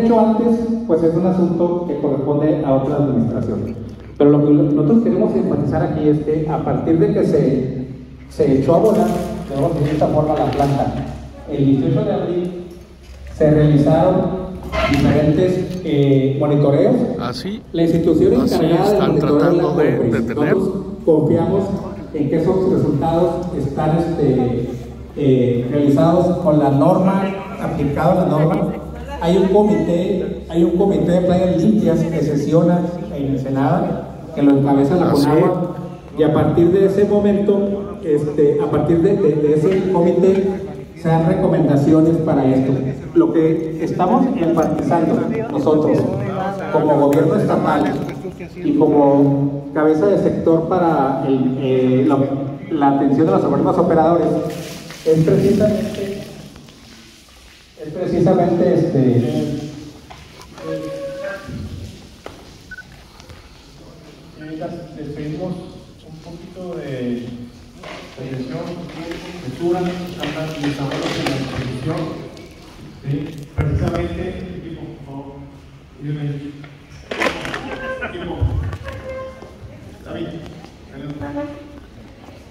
hecho antes, pues es un asunto que corresponde a otra administración. Pero lo que nosotros queremos enfatizar aquí es que a partir de que se, se echó a volar, digamos de esta forma, la planta, el 18 de abril se realizaron diferentes eh, monitoreos. Así, La institución así encargada están de tratando la de Cofepris. detener. Nosotros confiamos en que esos resultados están este, eh, realizados con la norma, aplicado la norma. Hay un comité, hay un comité de playas limpias que sesiona en Ensenada, que lo encabeza la Ah. CONAGUA, y a partir de ese momento, este, a partir de, de- de ese comité, se dan recomendaciones para esto. Lo que estamos enfatizando nosotros, como gobierno estatal y como cabeza de sector para el, eh, la, la atención de los organismos operadores, es precisamente, es precisamente este, les pedimos un poquito de atención, lectura, les ahorros en la exposición. ¿sí? Precisamente, equipo, por favor. Equipo. David.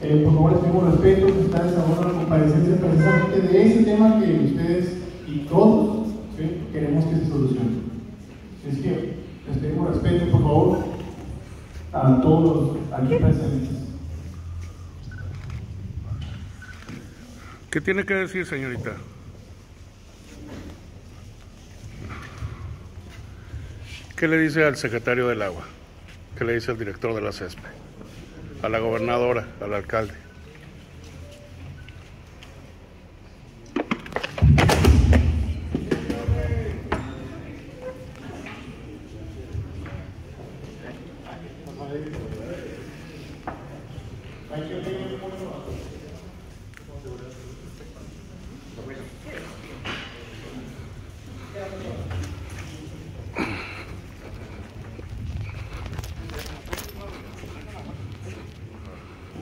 Eh, por favor, les pedimos respeto, está desarrollando la comparecencia precisamente de ese tema que ustedes y todos queremos que se solucione. Es que les pedimos respeto, por favor, a todos los aquí presentes. ¿qué tiene que decir, señorita? ¿Qué le dice al secretario del agua? ¿Qué le dice al director de la CESPE? A la gobernadora, al alcalde.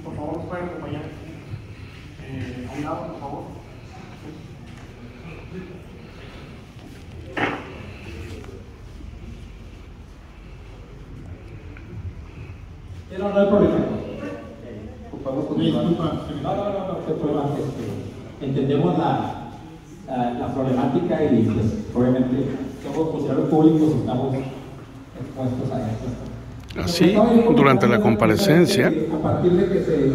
Por favor, nos pueden acompañar eh, a un lado, por favor. No, no hay problema. Podemos continuar. Disculpa, No, no, no, no, no hay problema. Este, entendemos la, la, la problemática y pues, obviamente somos funcionarios públicos y estamos expuestos a esto. Así, durante la comparecencia, A partir de que se,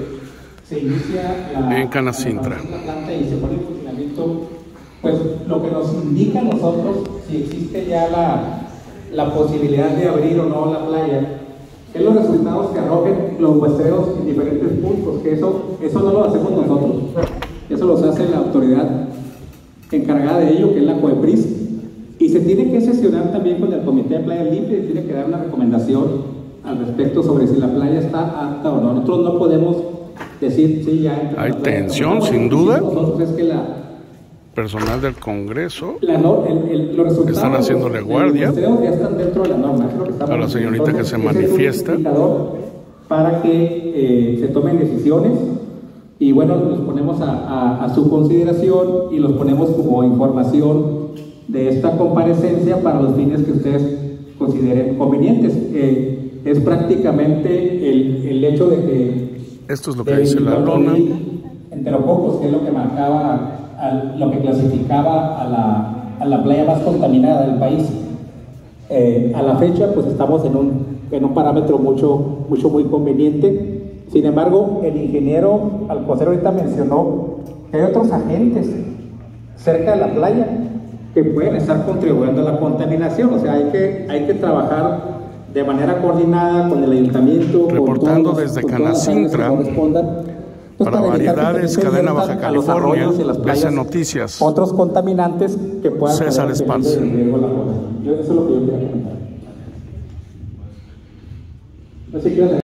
se inicia la, En Canacintra. la planta y se pone en funcionamiento, pues lo que nos indica a nosotros si existe ya la, la posibilidad de abrir o no la playa, es los resultados que arrojen los muestreos en diferentes puntos, que eso, eso no lo hacemos nosotros, eso lo hace la autoridad encargada de ello, que es la COEPRIS, y se tiene que sesionar también con el Comité de Playas Limpias y tiene que dar una recomendación al respecto sobre si la playa está apta o no. Nosotros no podemos decir, sí, ya entra Hay playa. tensión, sin duda. Nosotros es que la, Personal del Congreso, la no- el- el- los resultados Están haciéndole del guardia. ya están dentro de la norma. que A la señorita que se manifiesta. para que eh, se tomen decisiones y bueno, los ponemos a, a- a su consideración y los ponemos como información de esta comparecencia para los fines que ustedes consideren convenientes. Eh, es prácticamente el, el hecho de que esto es lo que dice la lona. Enterococos, que es lo que marcaba, lo que clasificaba a la, a la playa más contaminada del país. Eh, a la fecha, pues estamos en un, en un parámetro mucho, mucho muy conveniente. Sin embargo, el ingeniero Alcocer ahorita mencionó que hay otros agentes cerca de la playa que pueden estar contribuyendo a la contaminación. O sea, hay que, hay que trabajar de manera coordinada con el ayuntamiento. con Reportando todos- desde con Canacintra. Pues, para variedades, cadena Baja California, playas BC Noticias. Otros contaminantes que puedan César Esparza. Eso es lo que yo quería comentar.